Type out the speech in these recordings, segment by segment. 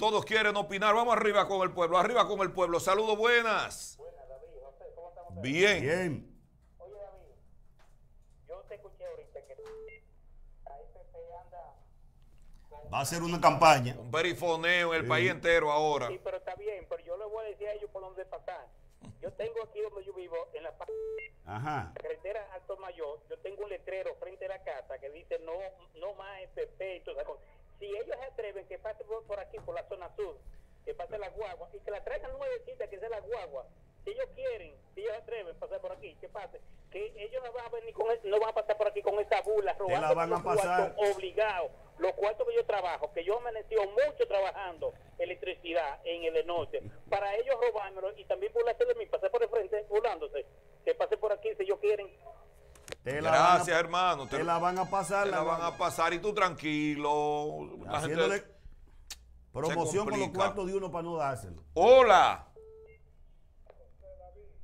todos quieren opinar. Vamos arriba con el pueblo, arriba con el pueblo. Saludos buenas. Buenas, David, José, ¿cómo estamos? Bien. Bien. Oye, David, yo te escuché ahorita que la FP anda con... Va a ser una campaña. Un perifoneo en el Sí. país entero ahora. Sí, pero está bien, pero yo le voy a decir a ellos por dónde pasar. Yo tengo aquí donde yo vivo, en la Ajá. carretera Alto Mayor, yo tengo un letrero frente a la casa que dice no no más FP y todas esas cosas. Si ellos se atreven que pase por, por aquí, por la zona sur, que pase la guagua y que la traigan nuevecita, que sea la guagua. Si ellos quieren, si ellos se atreven a pasar por aquí, ¿qué pase? Que ellos no van a venir con el- no van a pasar por aquí con esta bula, robando la van a los cuartos pasar. obligados. Los cuartos que yo trabajo, que yo amaneció mucho trabajando electricidad en el de noche, para ellos robármelo y también burlarse de mí, pasar por el frente burlándose, que pase por aquí si ellos quieren. Te la van a- Gracias, hermano. Te la van a pasar. te la van a pasar y tú tranquilo. Haciéndole gente- promoción con los cuartos de uno para no dárselo. Hola.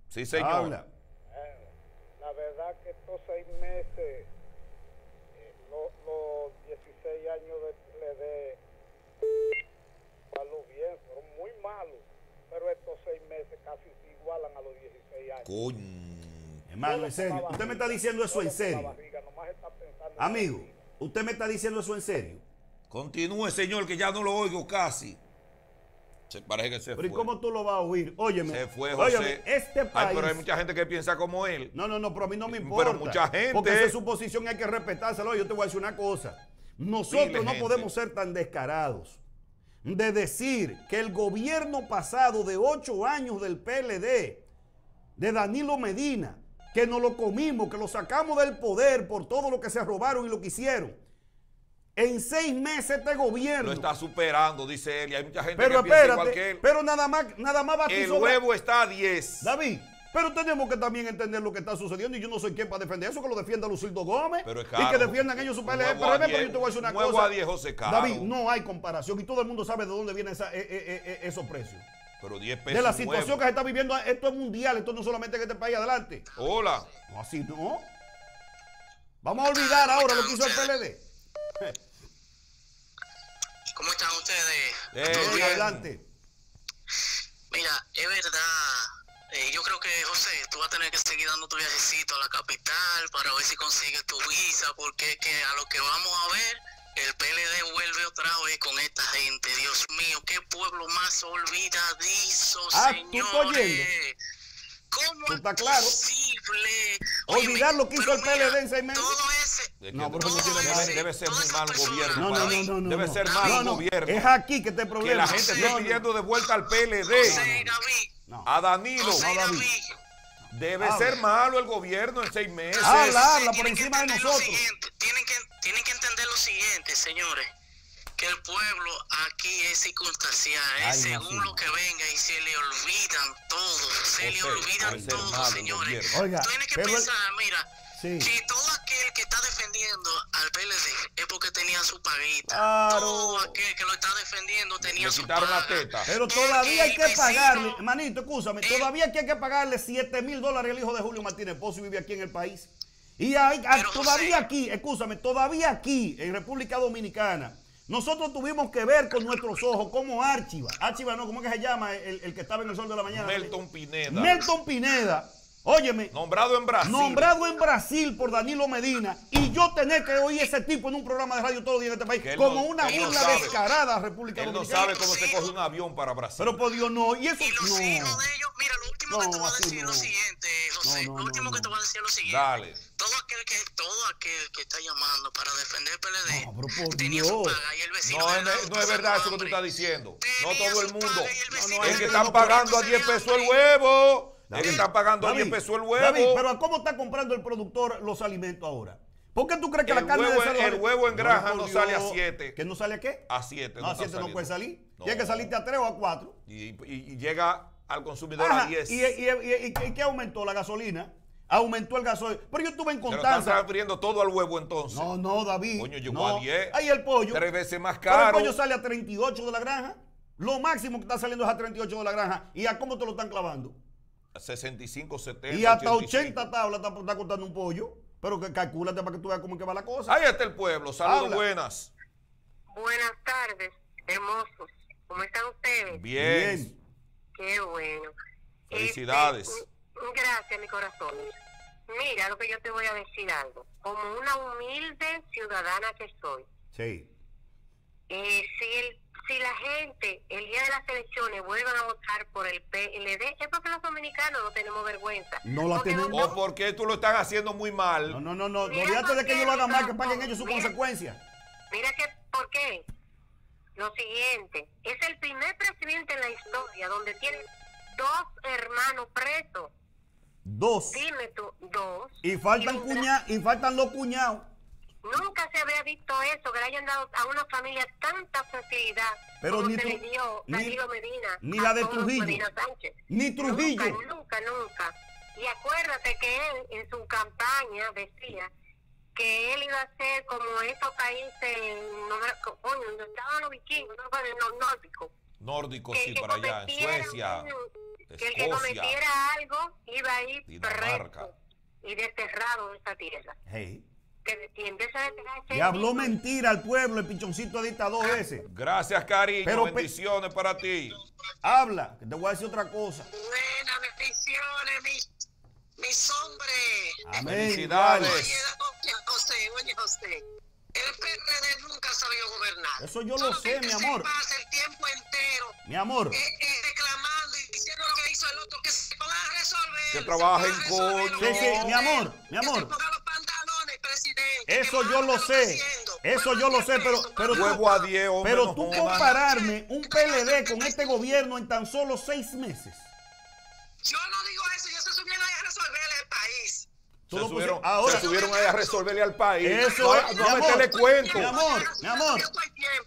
Sí, señor. Habla. La verdad que estos seis meses, eh, lo- los 16 años de PLD, malos bien, fueron muy malos, pero estos seis meses casi se igualan a los 16 años. Coño. Hermano, en serio. Usted me está diciendo eso en serio. Amigo, usted me está diciendo eso en serio. Continúe, señor, que ya no lo oigo casi. Se parece que se Pero ¿y fue. cómo tú lo vas a oír? Óyeme. Se fue, óyeme, José. este Ay, país. pero hay mucha gente que piensa como él. No, no, no, pero a mí no me Pero importa. mucha gente- Porque esa es su posición hay que respetárselo. Yo te voy a decir una cosa. Nosotros no gente. podemos ser tan descarados de decir que el gobierno pasado de ocho años del PLD, de Danilo Medina, que nos lo comimos, que lo sacamos del poder por todo lo que se robaron y lo que hicieron. En seis meses este gobierno. Lo está superando, dice él. Y hay mucha gente pero que piensa igual que espérate, él. pero nada más, nada más El batizó- huevo está a 10. David, pero tenemos que también entender lo que está sucediendo y yo no soy quien para defender eso, que lo defienda Lucildo Gómez Pero es y caro. que defiendan ellos su PLD. Pero a ven, pero 10, yo te voy a decir una cosa. a 10, José Caro. David, no hay comparación y todo el mundo sabe de dónde vienen esa- eh, eh, eh, esos precios. Pero 10 pesos. De la situación que se está viviendo, esto es mundial, esto no solamente en este país adelante. Hola. No, así no. Vamos a olvidar ahora lo que hizo el PLD. ¿Cómo están ustedes? Eh, ¿Todo Bien, bien? adelante. Mira, es verdad. eh, yo creo que, José, tú vas a tener que seguir dando tu viajecito a la capital para ver si consigues tu visa, porque es que a lo que vamos a ver, el PLD vuelve otra vez con esta gente. Dios mío, qué pueblo más olvidadizo, Ah, ¿tú señores. oyendo? ¿Cómo ¿Tú es claro? posible? Olvidar lo que hizo el PLD en seis meses. Todo que No, tiene debe, debe ser muy mal gobierno. No, no, no. Debe ser mal no, gobierno. Es aquí que te que problema. la gente esté pidiendo de vuelta al PLD. A Danilo. David. Debe ser malo el gobierno en seis meses. Habla, habla por que encima de nosotros. Tienen que, tienen que entender lo siguiente, señores. Que el pueblo aquí es circunstancial, es Ay, según lo que venga y se le olvidan todo, se le olvidan todo, el señores. Oiga, Tienes que el- pensar, mira, Sí. que que está defendiendo al PLD es porque tenía su paguita. Claro. Todo aquel que lo está defendiendo tenía Le su paga. teta. Pero El- todavía hay que vecino- pagarle, manito, escúchame, el- todavía aquí hay que pagarle 7 mil dólares al hijo de Julio Martínez Pozo y vive aquí en el país. Y hay, hay- Pero, todavía José- aquí, escúchame, todavía aquí, en República Dominicana, nosotros tuvimos que ver con nuestros ojos cómo Archiva, Archiva no, ¿cómo es que se llama el, el que estaba en el sol de la mañana? Melton Pineda. Melton Pineda, óyeme, Nombrado en Brasil. nombrado en Brasil por Danilo Medina, y yo tener que oír ese tipo en un programa de radio todos los días en este país, Que él como no- una él no burla sabe. descarada a República Él no Dominicana. sabe cómo se coge un avión para Brasil. Pero por Dios, no. Y eso Y los no. hijos de ellos, mira, lo último que No, te voy a decir es no. lo siguiente, José. No, no, lo último no, que te no. voy a decir es lo siguiente. Dale. Todo aquel que todo aquel que está llamando para defender el PLD No, pero por tenía Dios. su paga y el vecino No, lado no es verdad eso que tú estás diciendo. Tenía No todo el mundo. el Es que están pagando a pasando 10 pesos el hambre. Huevo. Es que David, están pagando a 10 David, pesos el huevo. David, pero ¿a cómo está comprando el productor los alimentos ahora? ¿Por qué tú crees que El la carne huevo- de cerdo... el huevo en granja por no sale a siete. ¿Que no sale a qué? A 7. No, a 7 no puede salir. Tiene que salirte a 3 o a 4. Y, y- y llega al consumidor a 10. ¿Y, y, qué aumentó? La gasolina. Aumentó el gasoil. Pero yo estuve en Se lo están Constanza. todo al huevo entonces. No, no, David. Coño, llegó no. a 10. Ahí el pollo. Tres veces más Pero el caro. pollo sale a 38 de la granja. Lo máximo que está saliendo es a 38 de la granja. ¿Y a cómo te lo están clavando? 65, 70. Y hasta 85. 80 tablas está, está costando un pollo. Pero que calculate para que tú veas cómo es que va la cosa. Ahí está el pueblo. Saludos Habla. buenas. Buenas tardes, hermosos. ¿Cómo están ustedes? Bien. Qué bueno. Felicidades. Este, gracias, mi corazón. Mira, lo que yo te voy a decir algo. Como una humilde ciudadana que soy, Sí. eh, si, el, si la gente el día de las elecciones vuelvan a votar por el PLD, es porque los dominicanos no tenemos vergüenza. No la Porque tenemos. ¿O por qué tú lo estás haciendo muy mal? No, no, no, no. Olvídate de que yo lo haga mal, que paguen ellos sus consecuencias. Mira que, ¿por qué? Lo siguiente, es el primer presidente en la historia donde tiene dos hermanos presos. Dos. Dime tú, dos. Y faltan Y cuña, y faltan los cuñados. Visto eso, que le hayan dado a una familia tanta facilidad Pero como ni se Tru- le dio ni- Danilo Medina. ni la de Trujillo. Medina Sánchez. Ni Trujillo. Nunca, nunca, nunca. Y acuérdate que él en su campaña decía que él iba a ser como estos países, no coño, donde estaban los vikingos, no, nórdicos. Nórdico, Que sí, el que para allá, en cometiera Suecia, un- que el que Escocia. cometiera algo iba a ir Dinamarca. preso y desterrado de esta tierra. Hey. Que y en vez de desterrarse Le habló mentira al pueblo, el pichoncito dictador ese. Gracias, cariño. Pero pe- Bendiciones para ti. Habla, que te voy a decir otra cosa. Buenas bendiciones, mis, mis hombres. Amén. Felicidades. Oye, José, oye, José. El PRD nunca sabió gobernar. Eso yo lo sé, mi se amor. pasa el tiempo entero Mi amor, eh, eh, reclamando y diciendo lo que hizo el otro, que se pongan a resolver. Que se trabajen, que Sí, sí, mi amor, mi amor. Eso yo lo sé. Eso yo lo sé, pero, pero, tú- Huevo a 10, hombre. pero tú compararme un PLD con este gobierno en tan solo seis meses. Yo no digo eso, yo se subieron ahí a resolverle el país. Se subieron, ahora, se subieron ahí a resolverle al país. Eso no, es, mi no amor. meterle cuento. Mi amor, mi amor,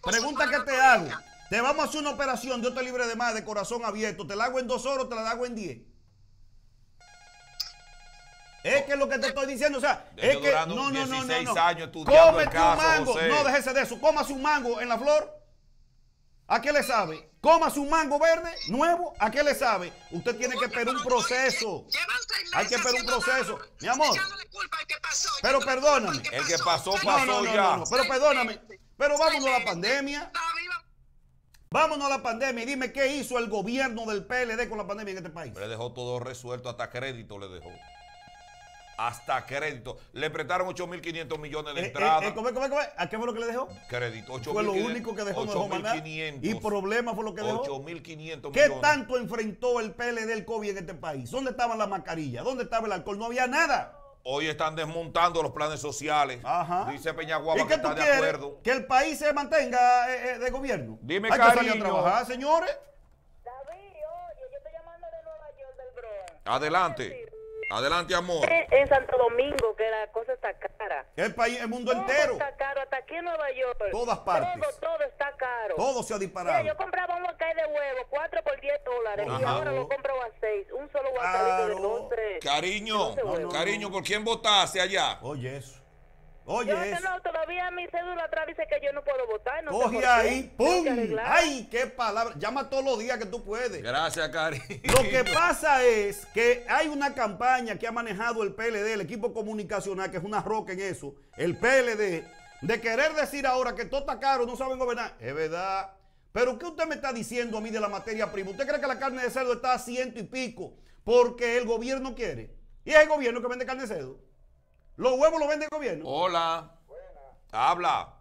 pregunta que te hago. Te vamos a hacer una operación, Dios te libre de más, de corazón abierto. ¿Te la hago en dos horas o te la hago en diez? Es que lo que te estoy diciendo, o sea, es que no, no, no, no, 16 no. años el Cómete caso, un mango, José. no déjese de eso, cómase un mango en la flor. ¿A qué le sabe? Cómase un mango verde, nuevo, ¿a qué le sabe? Usted tiene que esperar un proceso. Hay que esperar un proceso. Mi amor. Pero perdóname. El que pasó, pasó no, no, ya. no, pero perdóname. Pero vámonos a la pandemia. Vámonos a la pandemia y dime qué hizo el gobierno del PLD con la pandemia en este país. Le dejó todo resuelto, hasta crédito le dejó. Hasta crédito. Le prestaron 8.500 millones de Eh, eh, entrada. eh, ¿cómo es, cómo es, cómo es? ¿A qué fue lo que le dejó? Crédito. 8.500. Fue lo único que dejó, no dejó más nada. 8.500. Y problema fue lo que dejó. 8.500 ¿Qué millones. tanto enfrentó el PLD del COVID en este país? ¿Dónde estaban las mascarillas? ¿Dónde estaba el alcohol? No había nada. Hoy están desmontando los planes sociales. Ajá. Dice Peñaguaba ¿Y que qué está tú de quieres? acuerdo. Que el país se mantenga eh, eh, de gobierno. Dime, Hay que salir a cariño. trabajar, señores. David, oye, yo estoy llamando de Nueva York del Bronx. Adelante. Adelante, amor. En Santo Domingo, que la cosa está cara. El país, el mundo Todo entero. está caro, hasta aquí en Nueva York. Todas partes. Todo, todo está caro. Todo se ha Mira, disparado. yo compraba un guacay de huevo, 4 por 10 dólares, y ahora lo compro a 6. Un solo guacay de Claro. 12. Cariño, cariño, ¿por quién votaste allá? Oye eso. Yo Oye que eso. no, todavía mi cédula atrás dice que yo no puedo votar. No Coge ahí, ¡pum! ¡Ay, qué palabra! Llama todos los días que tú puedes. Gracias, cariño. Lo que pasa es que hay una campaña que ha manejado el PLD, el equipo comunicacional, que es una roca en eso, el PLD, de querer decir ahora que todo está caro, no saben gobernar. Es verdad. Pero ¿qué usted me está diciendo a mí de la materia prima? ¿Usted cree que la carne de cerdo está a ciento y pico porque el gobierno quiere? Y es el gobierno que vende carne de cerdo. Los huevos los vende el gobierno. Hola. Habla.